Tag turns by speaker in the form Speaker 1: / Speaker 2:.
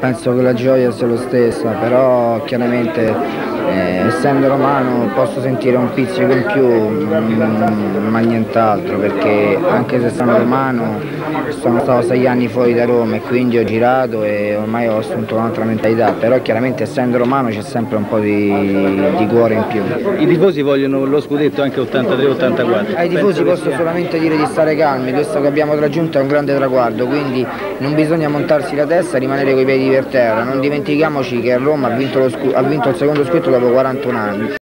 Speaker 1: Penso che la gioia sia lo stessa, però chiaramente eh, essendo romano posso sentire un pizzico in più, mm, ma nient'altro, perché anche se sono romano sono stato sei anni fuori da Roma e quindi ho girato e ormai ho assunto un'altra mentalità, però chiaramente essendo romano c'è sempre un po' di, di, cuore in più.
Speaker 2: I tifosi vogliono lo scudetto anche 83-84?
Speaker 1: Ai tifosi posso solamente dire di stare calmi, questo che abbiamo raggiunto è un grande traguardo, quindi non bisogna montarsi la testa e rimanere coi piedi per terra, non dimentichiamoci che Roma ha vinto, ha vinto il secondo scudetto dopo 41 anni.